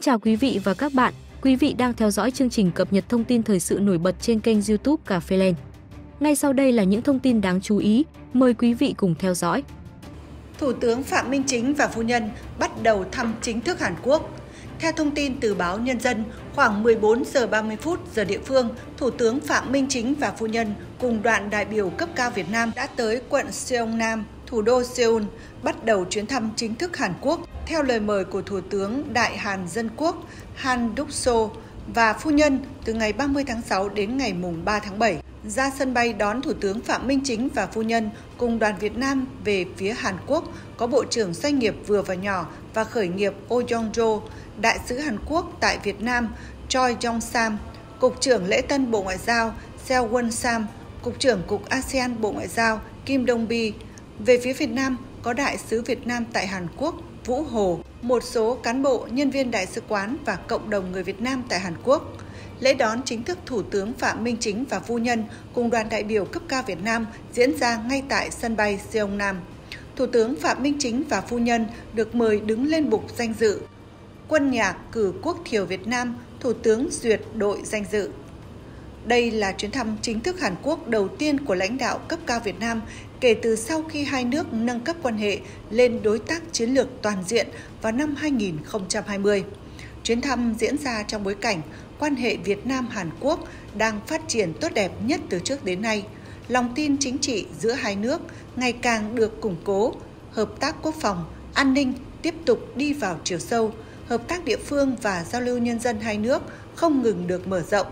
Xin chào quý vị và các bạn. Quý vị đang theo dõi chương trình cập nhật thông tin thời sự nổi bật trên kênh YouTube Cà Phê Len. Ngay sau đây là những thông tin đáng chú ý, mời quý vị cùng theo dõi. Thủ tướng Phạm Minh Chính và phu nhân bắt đầu thăm chính thức Hàn Quốc. Theo thông tin từ báo Nhân dân, khoảng 14 giờ 30 phút giờ địa phương, Thủ tướng Phạm Minh Chính và phu nhân cùng đoàn đại biểu cấp cao Việt Nam đã tới quận Seongnam, thủ đô Seoul, bắt đầu chuyến thăm chính thức Hàn Quốc theo lời mời của Thủ tướng Đại Hàn Dân Quốc Han Duk-so và phu nhân từ ngày 30 tháng 6 đến ngày mùng 3 tháng 7 ra sân bay đón Thủ tướng Phạm Minh Chính và phu nhân cùng đoàn Việt Nam về phía Hàn Quốc có Bộ trưởng Doanh nghiệp vừa và nhỏ và khởi nghiệp Oh Jong-jo, Đại sứ Hàn Quốc tại Việt Nam Choi Jong-sam, Cục trưởng Lễ tân Bộ Ngoại giao Seo Won-sam, Cục trưởng Cục ASEAN Bộ Ngoại giao Kim Dong-bi. Về phía Việt Nam có Đại sứ Việt Nam tại Hàn Quốc Vũ Hồ, một số cán bộ, nhân viên đại sứ quán và cộng đồng người Việt Nam tại Hàn Quốc. Lễ đón chính thức Thủ tướng Phạm Minh Chính và phu nhân cùng đoàn đại biểu cấp cao Việt Nam diễn ra ngay tại sân bay Seongnam. Thủ tướng Phạm Minh Chính và phu nhân được mời đứng lên bục danh dự. Quân nhạc cử quốc thiểu Việt Nam, Thủ tướng duyệt đội danh dự. Đây là chuyến thăm chính thức Hàn Quốc đầu tiên của lãnh đạo cấp cao Việt Nam kể từ sau khi hai nước nâng cấp quan hệ lên đối tác chiến lược toàn diện vào năm 2020. Chuyến thăm diễn ra trong bối cảnh quan hệ Việt Nam-Hàn Quốc đang phát triển tốt đẹp nhất từ trước đến nay. Lòng tin chính trị giữa hai nước ngày càng được củng cố, hợp tác quốc phòng, an ninh tiếp tục đi vào chiều sâu, hợp tác địa phương và giao lưu nhân dân hai nước không ngừng được mở rộng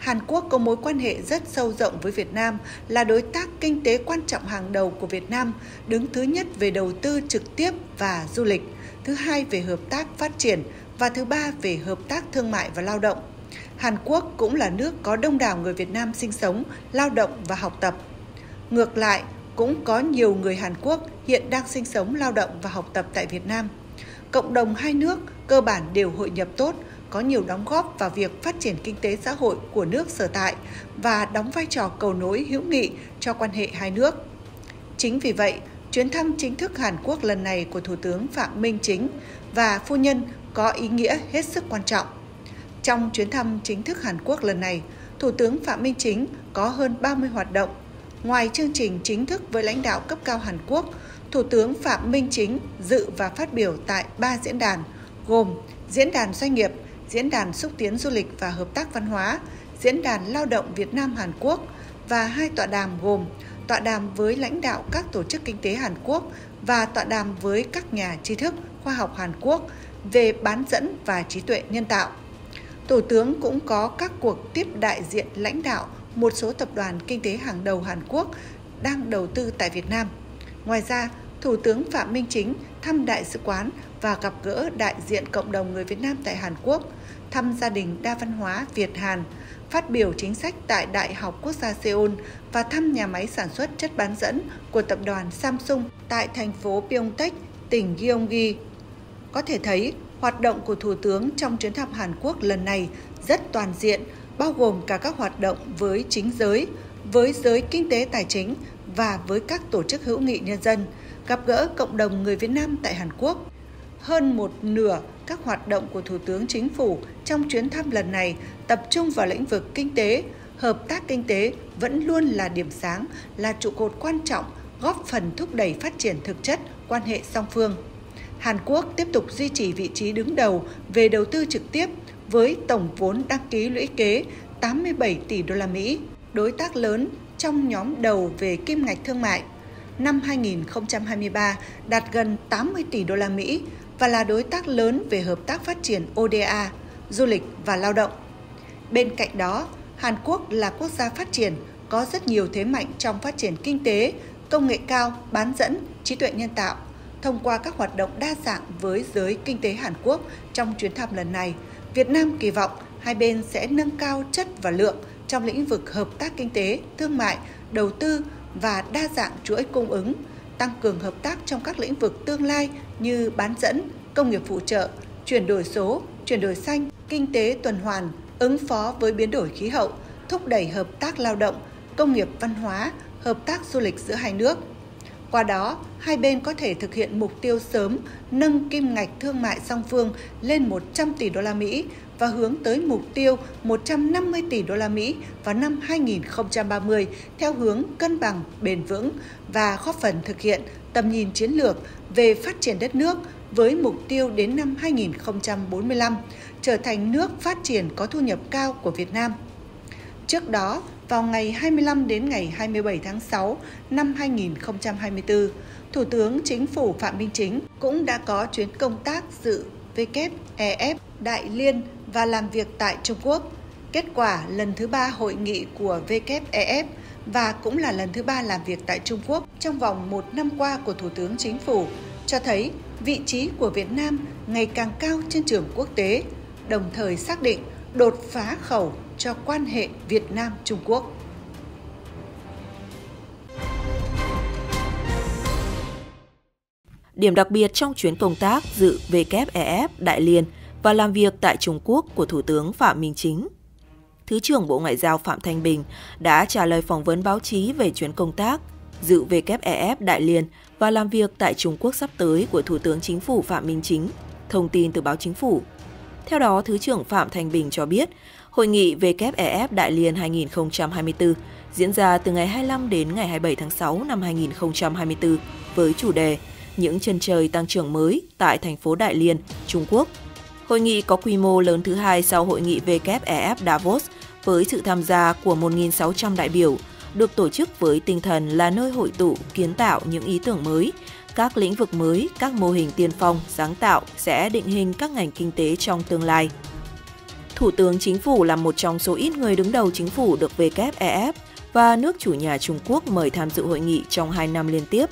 Hàn Quốc có mối quan hệ rất sâu rộng với Việt Nam, là đối tác kinh tế quan trọng hàng đầu của Việt Nam, đứng thứ nhất về đầu tư trực tiếp và du lịch, thứ hai về hợp tác phát triển và thứ ba về hợp tác thương mại và lao động. Hàn Quốc cũng là nước có đông đảo người Việt Nam sinh sống, lao động và học tập. Ngược lại, cũng có nhiều người Hàn Quốc hiện đang sinh sống, lao động và học tập tại Việt Nam. Cộng đồng hai nước cơ bản đều hội nhập tốt, có nhiều đóng góp vào việc phát triển kinh tế xã hội của nước sở tại và đóng vai trò cầu nối hữu nghị cho quan hệ hai nước. Chính vì vậy, chuyến thăm chính thức Hàn Quốc lần này của Thủ tướng Phạm Minh Chính và phu nhân có ý nghĩa hết sức quan trọng. Trong chuyến thăm chính thức Hàn Quốc lần này, Thủ tướng Phạm Minh Chính có hơn 30 hoạt động. Ngoài chương trình chính thức với lãnh đạo cấp cao Hàn Quốc, Thủ tướng Phạm Minh Chính dự và phát biểu tại ba diễn đàn gồm Diễn đàn Doanh nghiệp, Diễn đàn xúc tiến du lịch và hợp tác văn hóa, Diễn đàn lao động Việt Nam Hàn Quốc và hai tọa đàm gồm tọa đàm với lãnh đạo các tổ chức kinh tế Hàn Quốc và tọa đàm với các nhà tri thức khoa học Hàn Quốc về bán dẫn và trí tuệ nhân tạo. Thủ tướng cũng có các cuộc tiếp đại diện lãnh đạo một số tập đoàn kinh tế hàng đầu Hàn Quốc đang đầu tư tại Việt Nam. Ngoài ra, Thủ tướng Phạm Minh Chính thăm đại sứ quán và gặp gỡ đại diện cộng đồng người Việt Nam tại Hàn Quốc, thăm gia đình đa văn hóa Việt Hàn, phát biểu chính sách tại Đại học Quốc gia Seoul và thăm nhà máy sản xuất chất bán dẫn của tập đoàn Samsung tại thành phố Pyeongtaek, tỉnh Gyeonggi. Có thể thấy, hoạt động của Thủ tướng trong chuyến thăm Hàn Quốc lần này rất toàn diện, bao gồm cả các hoạt động với chính giới, với giới kinh tế tài chính và với các tổ chức hữu nghị nhân dân, gặp gỡ cộng đồng người Việt Nam tại Hàn Quốc. Hơn một nửa các hoạt động của Thủ tướng Chính phủ trong chuyến thăm lần này tập trung vào lĩnh vực kinh tế, hợp tác kinh tế vẫn luôn là điểm sáng, là trụ cột quan trọng góp phần thúc đẩy phát triển thực chất quan hệ song phương. Hàn Quốc tiếp tục duy trì vị trí đứng đầu về đầu tư trực tiếp với tổng vốn đăng ký lũy kế 87 tỷ đô la Mỹ, đối tác lớn trong nhóm đầu về kim ngạch thương mại. Năm 2023 đạt gần 80 tỷ đô la Mỹ và là đối tác lớn về hợp tác phát triển ODA, du lịch và lao động. Bên cạnh đó, Hàn Quốc là quốc gia phát triển có rất nhiều thế mạnh trong phát triển kinh tế, công nghệ cao, bán dẫn, trí tuệ nhân tạo. Thông qua các hoạt động đa dạng với giới kinh tế Hàn Quốc trong chuyến thăm lần này, Việt Nam kỳ vọng hai bên sẽ nâng cao chất và lượng trong lĩnh vực hợp tác kinh tế, thương mại, đầu tư và đa dạng chuỗi cung ứng, tăng cường hợp tác trong các lĩnh vực tương lai như bán dẫn, công nghiệp phụ trợ, chuyển đổi số, chuyển đổi xanh, kinh tế tuần hoàn, ứng phó với biến đổi khí hậu, thúc đẩy hợp tác lao động, công nghiệp văn hóa, hợp tác du lịch giữa hai nước. Qua đó, hai bên có thể thực hiện mục tiêu sớm nâng kim ngạch thương mại song phương lên 100 tỷ đô la Mỹ và hướng tới mục tiêu 150 tỷ đô la Mỹ vào năm 2030 theo hướng cân bằng, bền vững và góp phần thực hiện tầm nhìn chiến lược về phát triển đất nước với mục tiêu đến năm 2045 trở thành nước phát triển có thu nhập cao của Việt Nam. Trước đó, vào ngày 25 đến ngày 27 tháng 6 năm 2024, Thủ tướng Chính phủ Phạm Minh Chính cũng đã có chuyến công tác dự WEF Đại Liên và làm việc tại Trung Quốc. Kết quả lần thứ ba hội nghị của WEF và cũng là lần thứ ba làm việc tại Trung Quốc trong vòng một năm qua của Thủ tướng Chính phủ cho thấy vị trí của Việt Nam ngày càng cao trên trường quốc tế, đồng thời xác định đột phá khẩu cho quan hệ Việt Nam-Trung Quốc. Điểm đặc biệt trong chuyến công tác dự WEF Đại Liên và làm việc tại Trung Quốc của Thủ tướng Phạm Minh Chính. Thứ trưởng Bộ Ngoại giao Phạm Thanh Bình đã trả lời phỏng vấn báo chí về chuyến công tác dự WEF Đại Liên và làm việc tại Trung Quốc sắp tới của Thủ tướng Chính phủ Phạm Minh Chính, thông tin từ báo Chính phủ. Theo đó, Thứ trưởng Phạm Thanh Bình cho biết, Hội nghị WEF Đại Liên 2024 diễn ra từ ngày 25 đến ngày 27 tháng 6 năm 2024 với chủ đề những chân trời tăng trưởng mới tại thành phố Đại Liên, Trung Quốc. Hội nghị có quy mô lớn thứ hai sau hội nghị WEF Davos với sự tham gia của 1.600 đại biểu, được tổ chức với tinh thần là nơi hội tụ, kiến tạo những ý tưởng mới, các lĩnh vực mới, các mô hình tiên phong, sáng tạo sẽ định hình các ngành kinh tế trong tương lai. Thủ tướng Chính phủ là một trong số ít người đứng đầu chính phủ được WEF và nước chủ nhà Trung Quốc mời tham dự hội nghị trong 2 năm liên tiếp.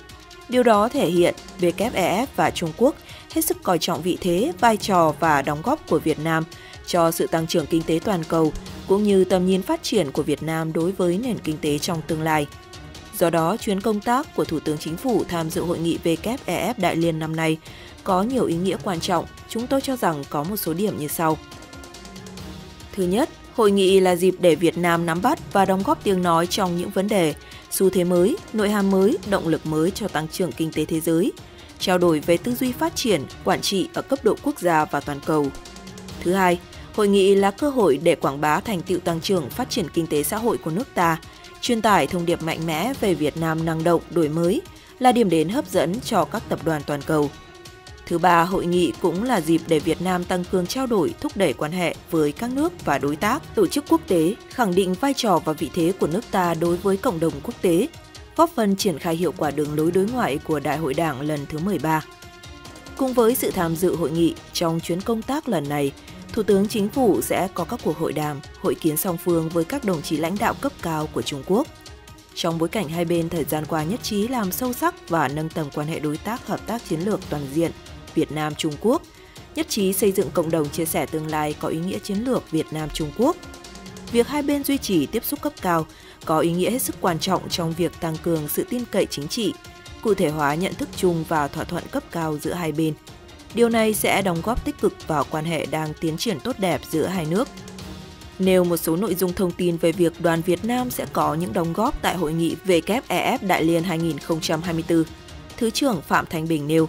Điều đó thể hiện WEF và Trung Quốc hết sức coi trọng vị thế, vai trò và đóng góp của Việt Nam cho sự tăng trưởng kinh tế toàn cầu cũng như tầm nhìn phát triển của Việt Nam đối với nền kinh tế trong tương lai. Do đó, chuyến công tác của Thủ tướng Chính phủ tham dự hội nghị WEF Đại Liên năm nay có nhiều ý nghĩa quan trọng. Chúng tôi cho rằng có một số điểm như sau. Thứ nhất, hội nghị là dịp để Việt Nam nắm bắt và đóng góp tiếng nói trong những vấn đề, xu thế mới, nội hàm mới, động lực mới cho tăng trưởng kinh tế thế giới, trao đổi về tư duy phát triển, quản trị ở cấp độ quốc gia và toàn cầu. Thứ hai, hội nghị là cơ hội để quảng bá thành tựu tăng trưởng phát triển kinh tế xã hội của nước ta, truyền tải thông điệp mạnh mẽ về Việt Nam năng động, đổi mới, là điểm đến hấp dẫn cho các tập đoàn toàn cầu. Thứ ba, hội nghị cũng là dịp để Việt Nam tăng cường trao đổi, thúc đẩy quan hệ với các nước và đối tác, tổ chức quốc tế, khẳng định vai trò và vị thế của nước ta đối với cộng đồng quốc tế, góp phần triển khai hiệu quả đường lối đối ngoại của Đại hội Đảng lần thứ 13. Cùng với sự tham dự hội nghị trong chuyến công tác lần này, Thủ tướng Chính phủ sẽ có các cuộc hội đàm, hội kiến song phương với các đồng chí lãnh đạo cấp cao của Trung Quốc. Trong bối cảnh hai bên thời gian qua nhất trí làm sâu sắc và nâng tầm quan hệ đối tác hợp tác chiến lược toàn diện Việt Nam Trung Quốc, nhất trí xây dựng cộng đồng chia sẻ tương lai có ý nghĩa chiến lược Việt Nam Trung Quốc. Việc hai bên duy trì tiếp xúc cấp cao có ý nghĩa hết sức quan trọng trong việc tăng cường sự tin cậy chính trị, cụ thể hóa nhận thức chung và thỏa thuận cấp cao giữa hai bên. Điều này sẽ đóng góp tích cực vào quan hệ đang tiến triển tốt đẹp giữa hai nước. Nêu một số nội dung thông tin về việc đoàn Việt Nam sẽ có những đóng góp tại hội nghị WEF Đại Liên 2024, Thứ trưởng Phạm Thanh Bình nêu,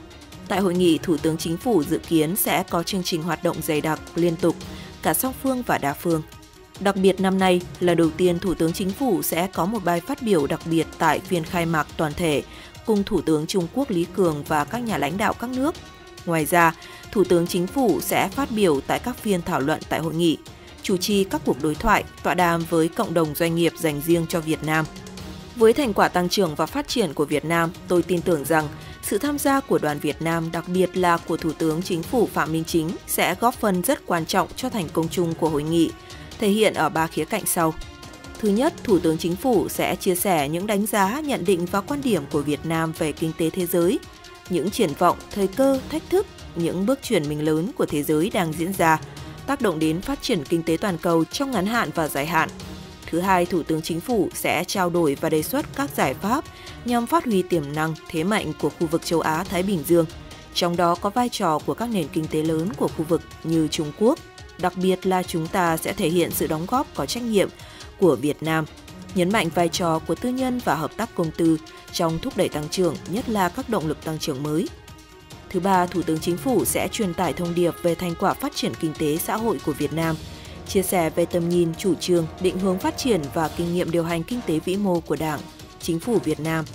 tại hội nghị Thủ tướng Chính phủ dự kiến sẽ có chương trình hoạt động dày đặc, liên tục, cả song phương và đa phương. Đặc biệt năm nay, là đầu tiên Thủ tướng Chính phủ sẽ có một bài phát biểu đặc biệt tại phiên khai mạc toàn thể cùng Thủ tướng Trung Quốc Lý Cường và các nhà lãnh đạo các nước. Ngoài ra, Thủ tướng Chính phủ sẽ phát biểu tại các phiên thảo luận tại hội nghị, chủ trì các cuộc đối thoại, tọa đàm với cộng đồng doanh nghiệp dành riêng cho Việt Nam. Với thành quả tăng trưởng và phát triển của Việt Nam, tôi tin tưởng rằng sự tham gia của đoàn Việt Nam, đặc biệt là của Thủ tướng Chính phủ Phạm Minh Chính sẽ góp phần rất quan trọng cho thành công chung của hội nghị, thể hiện ở ba khía cạnh sau. Thứ nhất, Thủ tướng Chính phủ sẽ chia sẻ những đánh giá, nhận định và quan điểm của Việt Nam về kinh tế thế giới, những triển vọng, thời cơ, thách thức, những bước chuyển mình lớn của thế giới đang diễn ra, tác động đến phát triển kinh tế toàn cầu trong ngắn hạn và dài hạn. Thứ hai, Thủ tướng Chính phủ sẽ trao đổi và đề xuất các giải pháp nhằm phát huy tiềm năng, thế mạnh của khu vực châu Á-Thái Bình Dương, trong đó có vai trò của các nền kinh tế lớn của khu vực như Trung Quốc. Đặc biệt là chúng ta sẽ thể hiện sự đóng góp có trách nhiệm của Việt Nam nhấn mạnh vai trò của tư nhân và hợp tác công tư trong thúc đẩy tăng trưởng, nhất là các động lực tăng trưởng mới. Thứ ba, Thủ tướng Chính phủ sẽ truyền tải thông điệp về thành quả phát triển kinh tế xã hội của Việt Nam, chia sẻ về tầm nhìn, chủ trương, định hướng phát triển và kinh nghiệm điều hành kinh tế vĩ mô của Đảng, Chính phủ Việt Nam.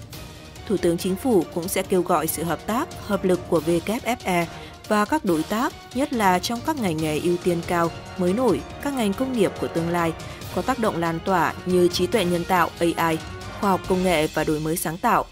Thủ tướng Chính phủ cũng sẽ kêu gọi sự hợp tác, hợp lực của WFFE và các đối tác, nhất là trong các ngành nghề ưu tiên cao, mới nổi, các ngành công nghiệp của tương lai, có tác động lan tỏa như trí tuệ nhân tạo AI, khoa học công nghệ và đổi mới sáng tạo,